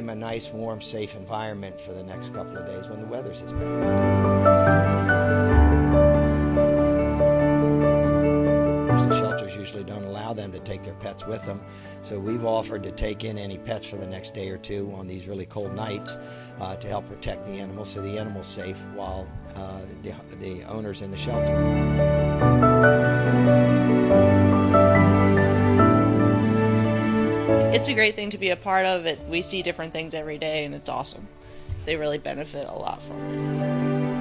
nice, warm, safe environment for the next couple of days when the weather's this bad. The shelters usually don't allow them to take their pets with them, so we've offered to take in any pets for the next day or two on these really cold nights uh, to help protect the animals so the animal's safe while uh, the, the owner's in the shelter. It's a great thing to be a part of. It we see different things every day, and it's awesome. They really benefit a lot from it.